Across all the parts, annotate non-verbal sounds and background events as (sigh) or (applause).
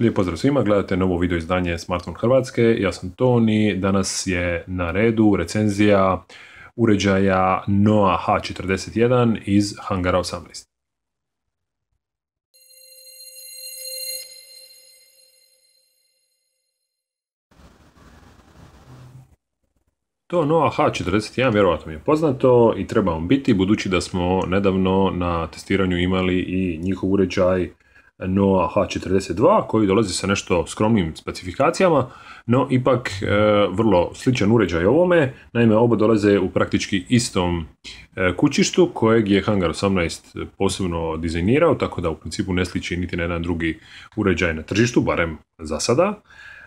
Lijep pozdrav svima, gledate novo video izdanje Smartphone Hrvatske, ja sam Toni, danas je na redu recenzija uređaja Noa H41 iz Hangara 18. To Noa H41 vjerojatno mi je poznato i treba vam biti, budući da smo nedavno na testiranju imali i njihov uređaj Noa H42 koji dolazi sa nešto skromnim specifikacijama, no ipak e, vrlo sličan uređaj ovome, naime oba dolaze u praktički istom e, kućištu kojeg je Hangar 18 posebno dizajnirao, tako da u principu ne sliči niti na jedan drugi uređaj na tržištu, barem za sada.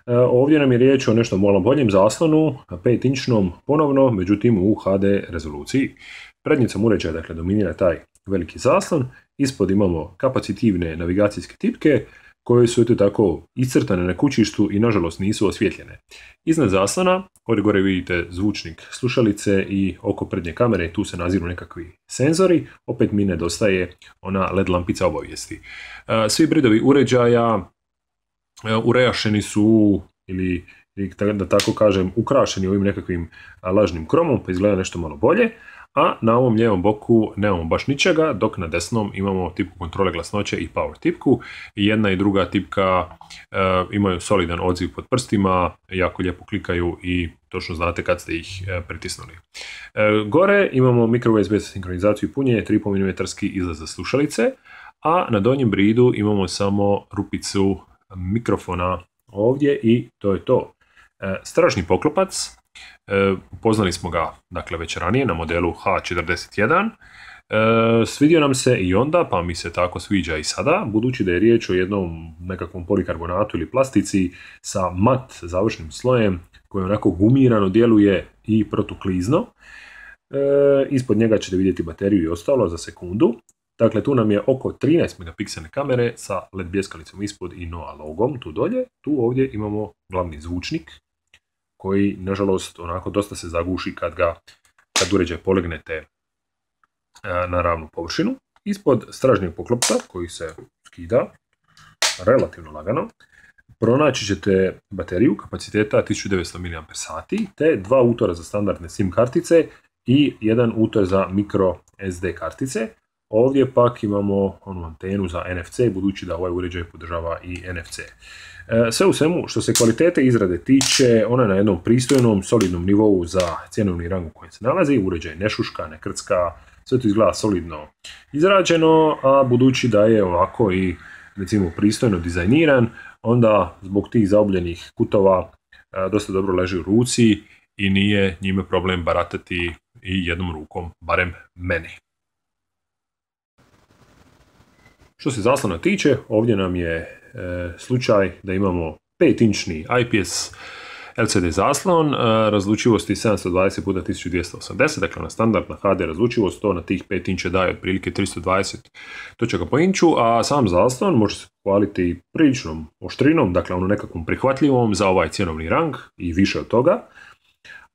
E, ovdje nam je riječ o nešto malo boljem zaslonu, 5-inčnom ponovno, međutim u HD rezoluciji. Prednjicom uređaja dakle, dominira taj veliki zaslon, ispod imamo kapacitivne navigacijske tipke koje su eto tako iscrtane na kućištu i nažalost nisu osvjetljene. Iznad zaslona, ovdje gore vidite zvučnik slušalice i oko prednje kamere, tu se naziru nekakvi senzori, opet mi nedostaje ona LED lampica obavijesti. E, svi bridovi uređaja e, urejašeni su ili da tako kažem ukrašeni ovim nekakvim lažnim kromom pa izgleda nešto malo bolje a na ovom lijevom boku nemamo baš ničega, dok na desnom imamo tipku kontrole glasnoće i power tipku. Jedna i druga tipka e, imaju solidan odziv pod prstima, jako lijepo klikaju i točno znate kad ste ih e, pritisnuli. E, gore imamo micro USB za sinkronizaciju i punjenje, 3,5 mm izlaz za slušalice, a na donjem bridu imamo samo rupicu mikrofona ovdje i to je to. Stražni poklopac, E, upoznali smo ga dakle već ranije na modelu H41. E, svidio nam se i onda, pa mi se tako sviđa i sada, budući da je riječ o jednom nekakvom polikarbonatu ili plastici sa mat završnim slojem koji onako gumirano djeluje i protuklizno. E, ispod njega ćete vidjeti bateriju i ostalo za sekundu. Dakle, tu nam je oko 13 megapiksele kamere sa LED bjeskalicom ispod i NOA logom tu dolje. Tu ovdje imamo glavni zvučnik koji nažalost onako dosta se zaguši kad ga kad uređaj polegnete e, na ravnu površinu. Ispod stražnjeg poklopca koji se skida relativno lagano pronaći ćete bateriju kapaciteta 1900 mAh te dva utora za standardne SIM kartice i jedan utor za micro SD kartice. Ovdje pak imamo onu antenu za NFC, budući da ovaj uređaj podržava i NFC. E, sve u svemu, što se kvalitete izrade tiče, ona je na jednom pristojnom, solidnom nivou za cjenovni rang u kojem se nalazi, uređaj ne šuška, ne krcka, sve to izgleda solidno izrađeno, a budući da je ovako i recimo pristojno dizajniran, onda zbog tih zaobljenih kutova e, dosta dobro leži u ruci i nije njime problem baratati i jednom rukom, barem meni. Što se zaslona tiče, ovdje nam je slučaj da imamo 5-inčni IPS LCD zaslon, e, razlučivosti 720 x 1280, dakle na standardna HD razlučivost, to na tih 5 inče daje otprilike 320 točaka po inču, a sam zaslon može se pohvaliti priličnom oštrinom, dakle ono nekakvom prihvatljivom za ovaj cjenovni rang i više od toga,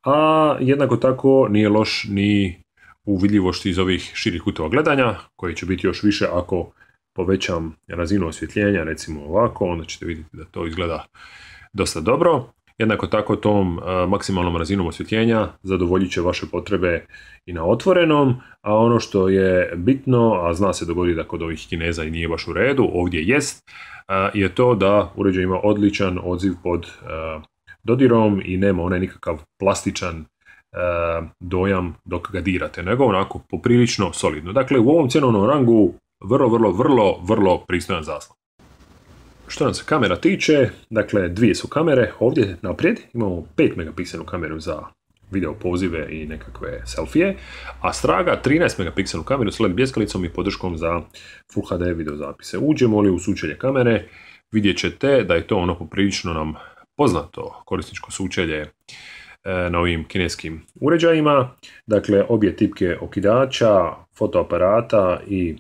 a jednako tako nije loš ni u vidljivosti iz ovih širih kutova gledanja, koji će biti još više ako povećam razinu osvjetljenja, recimo ovako, onda ćete vidjeti da to izgleda dosta dobro. Jednako tako tom e, maksimalnom razinom osvjetljenja zadovoljit će vaše potrebe i na otvorenom, a ono što je bitno, a zna se dogoditi da kod ovih kineza i nije baš u redu, ovdje jest, e, je to da uređaj ima odličan odziv pod e, dodirom i nema onaj nikakav plastičan dojam dok ga dirate, nego onako poprilično solidno. Dakle, u ovom cjenovnom rangu vrlo, vrlo, vrlo, vrlo pristojan zaslon. Što nam se kamera tiče, dakle dvije su kamere, ovdje naprijed imamo 5 megapikselu kameru za video pozive i nekakve selfije, a straga 13 megapikselu kameru s LED bjeskalicom i podrškom za Full HD video zapise. Uđemo li u sučelje kamere, vidjet ćete da je to ono poprilično nam poznato korisničko sučelje e, na ovim kineskim uređajima. Dakle, obje tipke okidača, fotoaparata i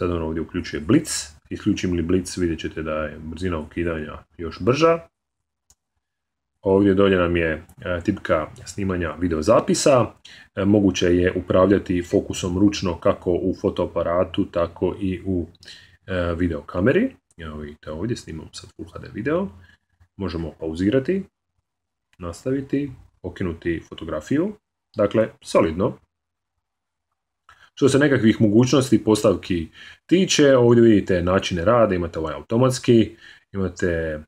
Sad on ovdje uključuje blic. Isključim li blic vidjet ćete da je brzina ukidanja još brža. Ovdje dolje nam je e, tipka snimanja videozapisa. E, moguće je upravljati fokusom ručno kako u fotoaparatu, tako i u e, videokameri. Evo vidite ovdje snimamo sad Full HD video. Možemo pauzirati, nastaviti, okinuti fotografiju. Dakle, solidno. Što se nekakvih mogućnosti postavki tiče, ovdje vidite načine rada, imate ovaj automatski, imate e,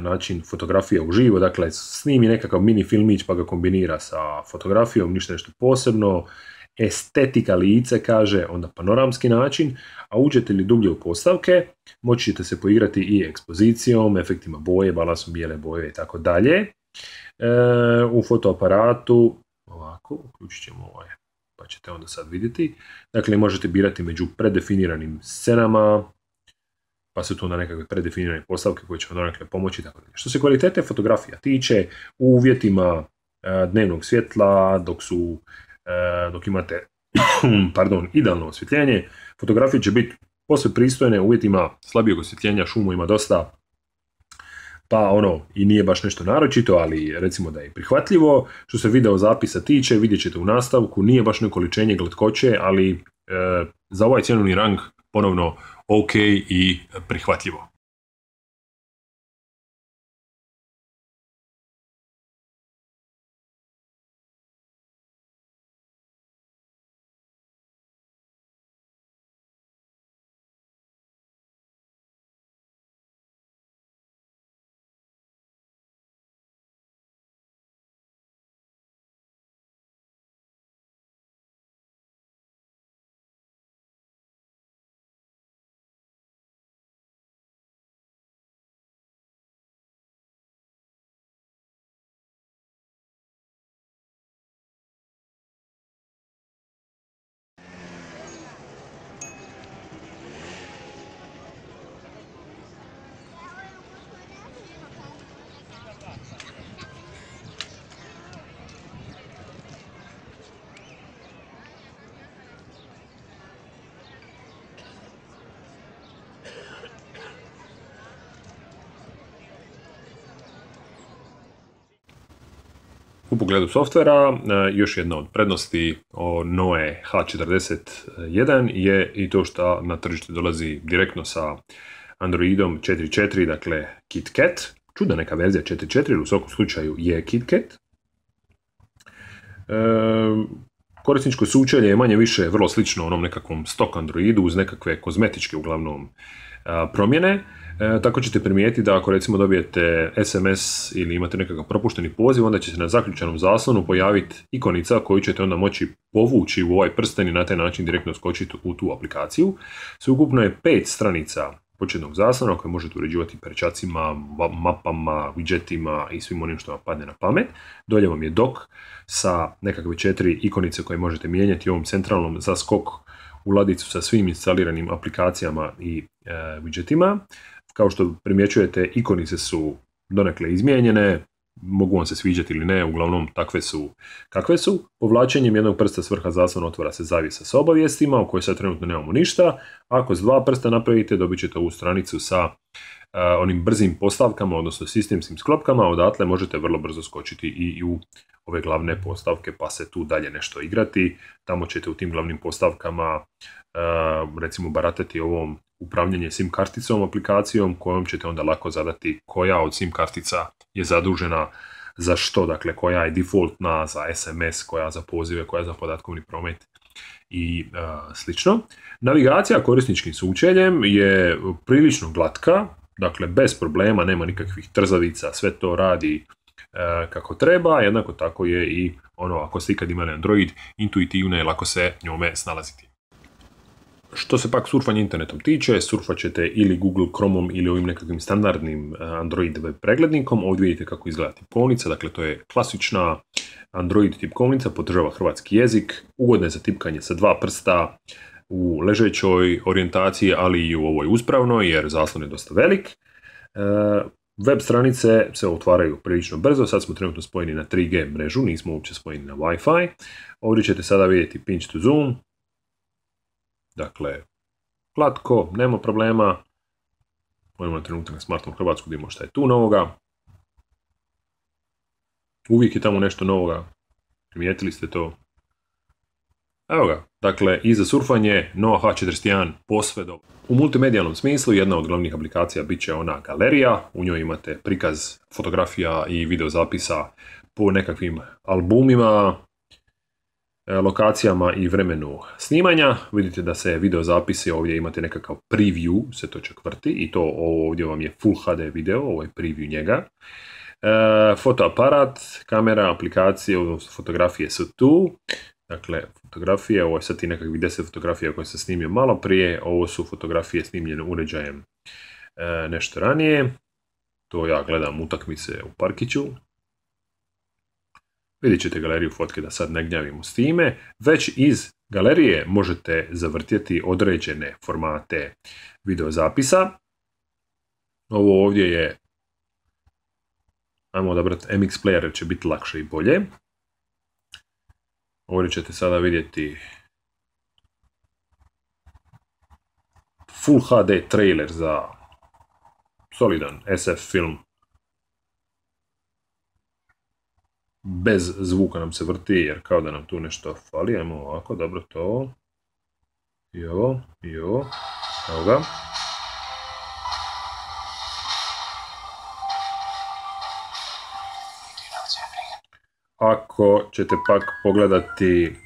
način fotografije uživo, dakle snimi nekakav mini filmić pa ga kombinira sa fotografijom, ništa nešto posebno, estetika lice kaže, onda panoramski način, a uđete li dublje u postavke, moći ćete se poigrati i ekspozicijom, efektima boje, balansom bijele boje i tako dalje. E, u fotoaparatu, ovako, uključit ćemo ovaj, pa ćete onda sad vidjeti. Dakle, možete birati među predefiniranim scenama, pa su tu onda nekakve predefinirane postavke koje će vam donekle pomoći. Tako Što se kvalitete fotografija tiče, u uvjetima e, dnevnog svjetla, dok su E, dok imate (clears throat) pardon, idealno osvjetljenje, fotografije će biti posve pristojne u uvjetima slabijeg osvjetljenja, šumu ima dosta, pa ono, i nije baš nešto naročito, ali recimo da je prihvatljivo. Što se video zapisa tiče, vidjet ćete u nastavku, nije baš nekoličenje glatkoće, ali e, za ovaj cjenovni rang ponovno ok i prihvatljivo. U pogledu softvera, e, još jedna od prednosti o Noe H41 je i to što na tržište dolazi direktno sa Androidom 4.4, dakle KitKat. Čuda neka verzija 4.4, ili u svakom slučaju je KitKat. E, korisničko sučelje je manje više vrlo slično onom nekakvom stock Androidu uz nekakve kozmetičke uglavnom promjene. E, tako ćete primijetiti da ako recimo dobijete SMS ili imate nekakav propušteni poziv, onda će se na zaključanom zaslonu pojaviti ikonica koju ćete onda moći povući u ovaj prsten i na taj način direktno skočiti u tu aplikaciju. Sveukupno je pet stranica početnog zaslona koje možete uređivati perčacima, mapama, widgetima i svim onim što vam padne na pamet. Dolje vam je dok sa nekakve četiri ikonice koje možete mijenjati ovom centralnom za skok u ladicu sa svim instaliranim aplikacijama i e, widgetima. Kao što primjećujete, ikonice su donekle izmijenjene, mogu vam se sviđati ili ne, uglavnom takve su kakve su. Povlačenjem jednog prsta s vrha zaslona otvara se zavisa sa obavijestima, u kojoj sad trenutno nemamo ništa. Ako s dva prsta napravite, dobit ćete ovu stranicu sa onim brzim postavkama, odnosno sistemskim sklopkama, odatle možete vrlo brzo skočiti i u ove glavne postavke pa se tu dalje nešto igrati. Tamo ćete u tim glavnim postavkama recimo baratati ovom upravljanje SIM karticom aplikacijom kojom ćete onda lako zadati koja od SIM kartica je zadužena za što, dakle koja je defaultna za SMS, koja za pozive, koja za podatkovni promet i slično. Navigacija korisničkim sučeljem je prilično glatka, dakle bez problema, nema nikakvih trzavica, sve to radi e, kako treba, jednako tako je i ono, ako ste ikad imali Android, intuitivno je lako se njome snalaziti. Što se pak surfanja internetom tiče, surfat ćete ili Google Chromeom ili ovim nekakvim standardnim e, Android web preglednikom. Ovdje vidite kako izgleda tipkovnica, dakle to je klasična Android tipkovnica, podržava hrvatski jezik, ugodna je za tipkanje sa dva prsta, u ležećoj orijentaciji, ali i u ovoj uspravnoj, jer zaslon je dosta velik. E, web stranice se otvaraju prilično brzo, sad smo trenutno spojeni na 3G mrežu, nismo uopće spojeni na Wi-Fi. Ovdje ćete sada vidjeti pinch to zoom, dakle, klatko, nema problema. Pojmo na trenutak na smartnom Hrvatsku da imamo šta je tu novoga. Uvijek je tamo nešto novoga, primijetili ste to. Evo ga, dakle, i za surfanje Noah H41 posve dobro. U multimedijalnom smislu jedna od glavnih aplikacija bit će ona galerija, u njoj imate prikaz fotografija i videozapisa po nekakvim albumima, lokacijama i vremenu snimanja. Vidite da se videozapisi ovdje imate nekakav preview, se to čak vrti i to ovdje vam je Full HD video, ovo je preview njega. E, fotoaparat, kamera, aplikacije, odnosno fotografije su tu. Dakle, fotografije, ovo je sad i nekakvih deset fotografija koje sam snimio malo prije, ovo su fotografije snimljene uređajem e, nešto ranije. To ja gledam utakmice u Parkiću. Vidjet ćete galeriju fotke da sad ne gnjavimo s time. Već iz galerije možete zavrtjeti određene formate videozapisa. Ovo ovdje je Ajmo odabrati MX player će biti lakše i bolje. Ovdje ćete sada vidjeti Full HD trailer za solidan SF film. Bez zvuka nam se vrti jer kao da nam tu nešto fali. Ajmo ovako, dobro to. I ovo, i ovo. Evo ga. Ako ćete pak pogledati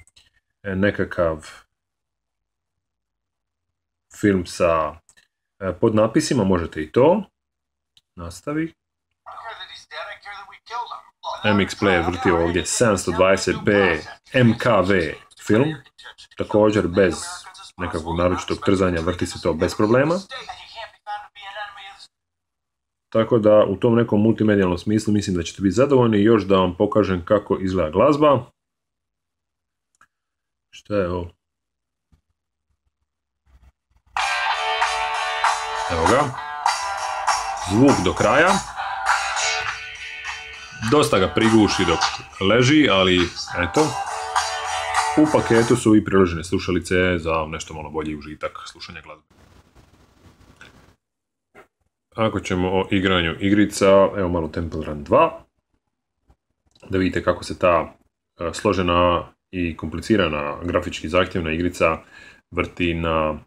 e, nekakav film sa e, podnapisima, možete i to. Nastavi. MX Player vrti ovdje 720p MKV film. Također bez nekakvog naročitog trzanja vrti se to bez problema. Tako da u tom nekom multimedijalnom smislu mislim da ćete biti zadovoljni. Još da vam pokažem kako izgleda glazba. Šta je ovo? Evo ga. Zvuk do kraja. Dosta ga priguši dok leži, ali eto. U paketu su i priložene slušalice za nešto malo bolji užitak slušanja glazbe. Ako ćemo o igranju igrica, evo malo Temple Run 2. Da vidite kako se ta e, složena i komplicirana grafički zahtjevna igrica vrti na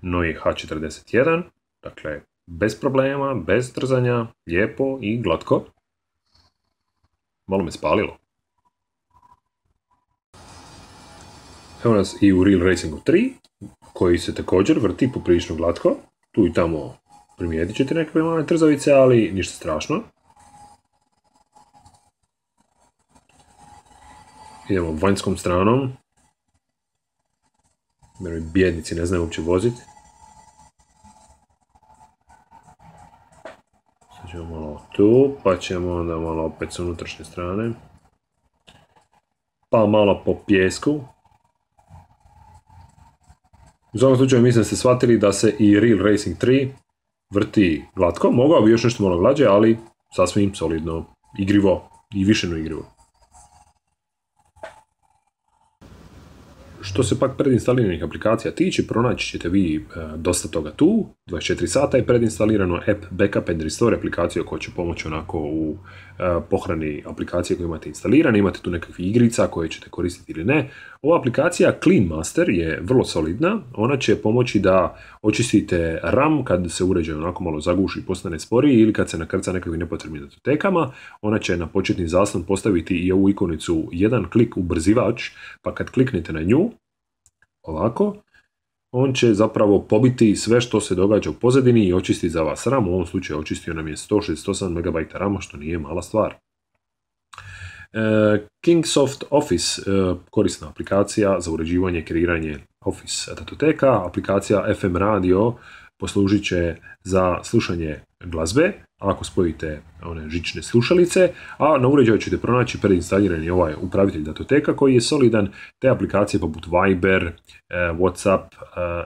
Noi H41. Dakle, bez problema, bez trzanja, lijepo i glatko. Malo me spalilo. Evo nas i u Real Racingu 3, koji se također vrti poprilično glatko. Tu i tamo primijetit ćete nekakve male trzavice, ali ništa strašno. Idemo vanjskom stranom. Bjednici ne znaju uopće voziti. Sad ćemo malo tu, pa ćemo onda malo opet s unutrašnje strane. Pa malo po pjesku. U svakom slučaju mislim da ste shvatili da se i Real Racing 3 vrti glatko, mogao bi još nešto malo glađe, ali sasvim solidno, igrivo i više no igrivo. Što se pak predinstaliranih aplikacija tiče, pronaći ćete vi e, dosta toga tu. 24 sata je predinstalirano app Backup and Restore aplikaciju koja će pomoći onako u e, pohrani aplikacije koje imate instalirane. Imate tu nekakvih igrica koje ćete koristiti ili ne. Ova aplikacija Clean Master je vrlo solidna. Ona će pomoći da očistite RAM kad se uređaj onako malo zaguši i postane sporiji ili kad se nakrca nekakvim nepotrebnim datotekama. Ona će na početni zaslon postaviti i ovu ikonicu jedan klik ubrzivač, pa kad kliknete na nju, ovako, on će zapravo pobiti sve što se događa u pozadini i očisti za vas RAM. U ovom slučaju očistio nam je 168 MB RAM, što nije mala stvar. E, Kingsoft Office, e, korisna aplikacija za uređivanje i kreiranje Office datoteka, aplikacija FM radio poslužit će za slušanje glazbe, ako spojite one žične slušalice, a na uređaju ćete pronaći predinstalirani ovaj upravitelj datoteka koji je solidan, te aplikacije poput Viber, e, Whatsapp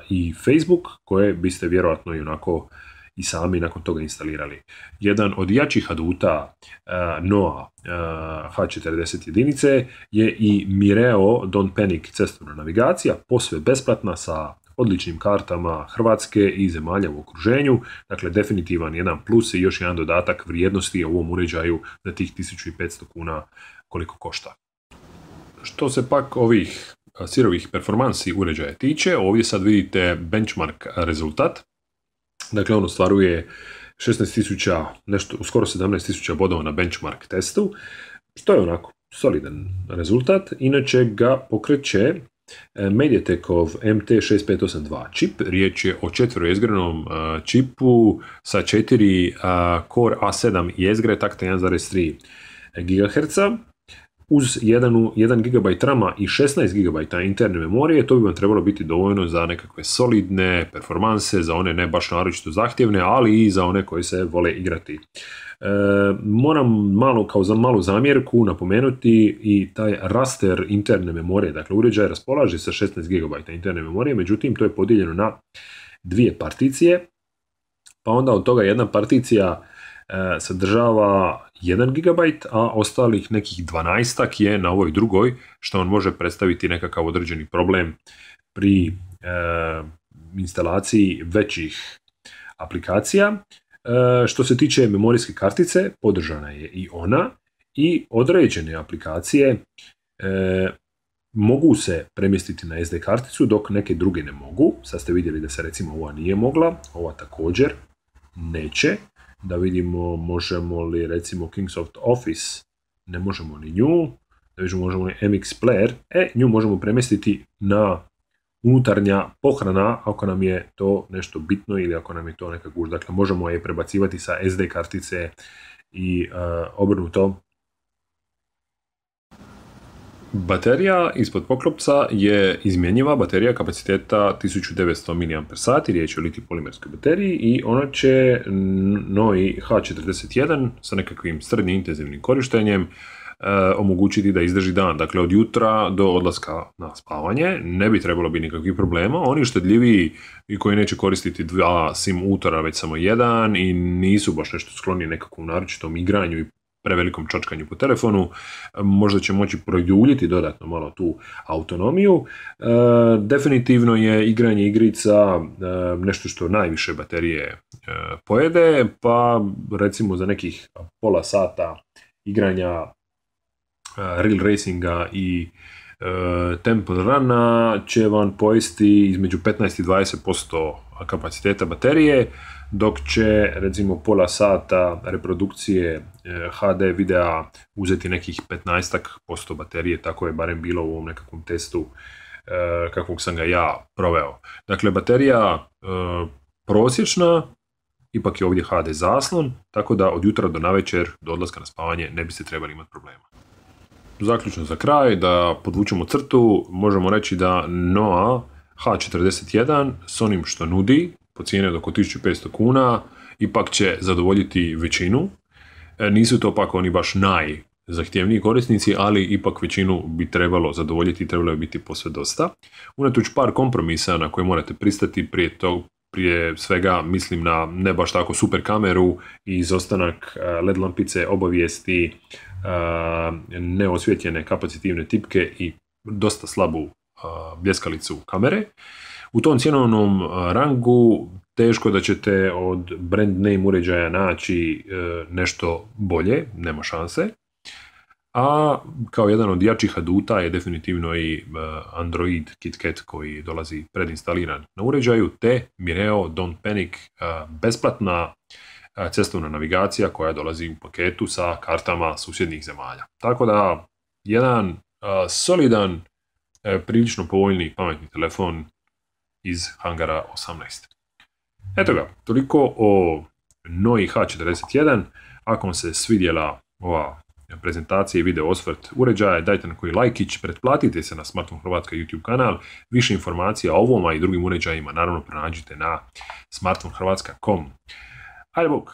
i Facebook koje biste vjerojatno i onako i sami nakon toga instalirali. Jedan od jačih aduta uh, NOA uh, H40 jedinice je i Mireo Don't Panic cestovna navigacija, posve besplatna sa odličnim kartama Hrvatske i zemalja u okruženju. Dakle, definitivan jedan plus i još jedan dodatak vrijednosti u ovom uređaju za tih 1500 kuna koliko košta. Što se pak ovih sirovih performansi uređaja tiče, ovdje sad vidite benchmark rezultat. Dakle, on ostvaruje 16.000, nešto, skoro 17.000 bodova na benchmark testu, što je onako solidan rezultat. Inače ga pokreće e, Mediatekov MT6582 čip, riječ je o četvrojezgranom e, čipu sa 4 Core A7 jezgre takta 1.3 GHz uz 1, 1 GB rama i 16 GB interne memorije, to bi vam trebalo biti dovoljno za nekakve solidne performanse, za one ne baš naročito zahtjevne, ali i za one koji se vole igrati. E, moram malo kao za malu zamjerku napomenuti i taj raster interne memorije, dakle uređaj raspolaže sa 16 GB interne memorije, međutim to je podijeljeno na dvije particije, pa onda od toga jedna particija sadržava 1 GB, a ostalih nekih 12 je na ovoj drugoj, što on može predstaviti nekakav određeni problem pri e, instalaciji većih aplikacija. E, što se tiče memorijske kartice, podržana je i ona i određene aplikacije e, mogu se premjestiti na SD karticu, dok neke druge ne mogu. Sad ste vidjeli da se recimo ova nije mogla, ova također neće da vidimo možemo li recimo Kingsoft Office, ne možemo ni nju, da vidimo možemo li MX Player, e, nju možemo premjestiti na unutarnja pohrana ako nam je to nešto bitno ili ako nam je to neka guž. Dakle, možemo je prebacivati sa SD kartice i uh, obrnuto Baterija ispod poklopca je izmjenjiva baterija kapaciteta 1900 mAh, riječ je o liti polimerskoj bateriji i ona će novi H41 sa nekakvim srednjim intenzivnim korištenjem e, omogućiti da izdrži dan. Dakle, od jutra do odlaska na spavanje ne bi trebalo biti nikakvih problema. Oni štedljiviji i koji neće koristiti dva SIM utora, već samo jedan i nisu baš nešto skloni nekakvom naročitom igranju i prevelikom čačkanju po telefonu, možda će moći produljiti dodatno malo tu autonomiju. E, definitivno je igranje igrica e, nešto što najviše baterije e, pojede, pa recimo za nekih pola sata igranja real racinga i Temple Runa će vam pojesti između 15 i 20% kapaciteta baterije, dok će recimo pola sata reprodukcije e, HD videa uzeti nekih 15% baterije, tako je barem bilo u ovom nekakvom testu e, kakvog sam ga ja proveo. Dakle, baterija e, prosječna, ipak je ovdje HD zaslon, tako da od jutra do navečer, do odlaska na spavanje, ne biste trebali imati problema. Zaključno za kraj, da podvučemo crtu, možemo reći da Noa H41 s onim što nudi, po cijeni od oko 1500 kuna, ipak će zadovoljiti većinu. E, nisu to pak oni baš najzahtjevniji korisnici, ali ipak većinu bi trebalo zadovoljiti i trebalo je biti posve dosta. Unatoč par kompromisa na koje morate pristati prije to, prije svega mislim na ne baš tako super kameru i izostanak e, LED lampice, obavijesti, e, neosvjetljene kapacitivne tipke i dosta slabu bljeskalicu kamere. U tom cjenovnom rangu teško da ćete od brand name uređaja naći e, nešto bolje, nema šanse. A kao jedan od jačih aduta je definitivno i e, Android KitKat koji dolazi predinstaliran na uređaju, te Mireo Don't Panic, e, besplatna cestovna navigacija koja dolazi u paketu sa kartama susjednih zemalja. Tako da, jedan solidan, prilično povoljni pametni telefon iz hangara 18. Eto ga, toliko o Noi H41. Ako vam se svidjela ova prezentacija i video osvrt uređaja, dajte na koji lajkić, pretplatite se na Smartphone Hrvatska YouTube kanal, više informacija o ovom, i drugim uređajima naravno pronađite na smartphonehrvatska.com. Hajde bok!